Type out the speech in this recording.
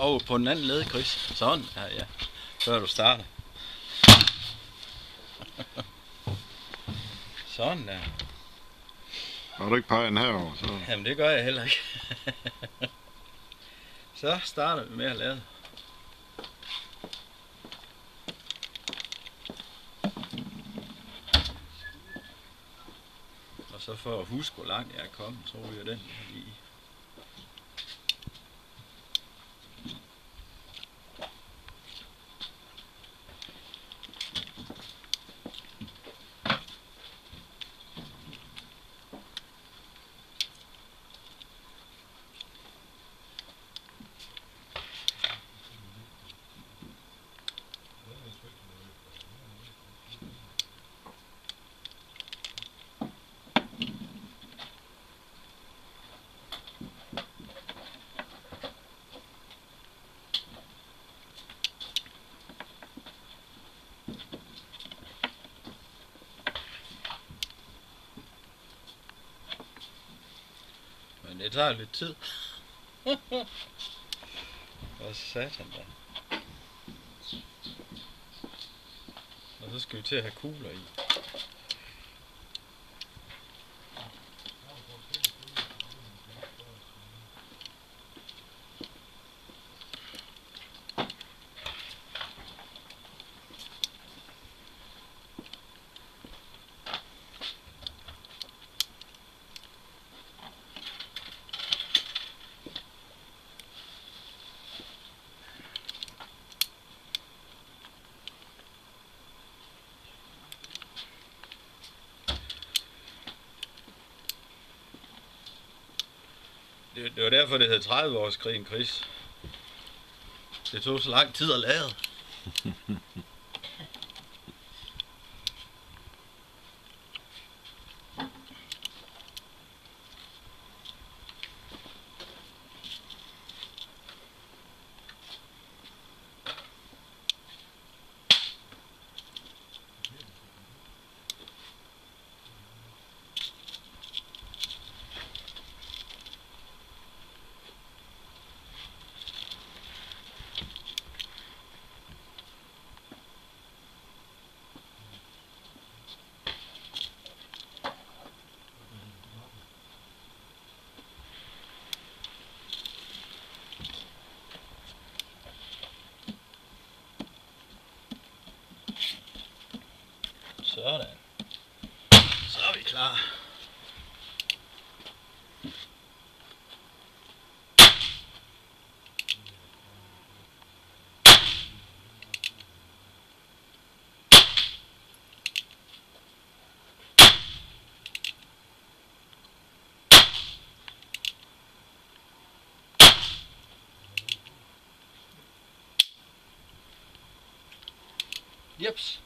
over på den anden led, Chris. Sådan, ja, ja. Før du starter. Sådan der. Har du ikke peget herover, så... Jamen det gør jeg heller ikke. så starter vi med at lade. Og så for at huske, hvor langt jeg er kommet, så ryger den lige. Men det tager lidt tid. Hvad satan da. Og så skal vi til at have kugler i. Det, det var derfor, det hed 30 års krigen, Chris. Det tog så lang tid at lade. klar, ne? So, wie klar. Jeps.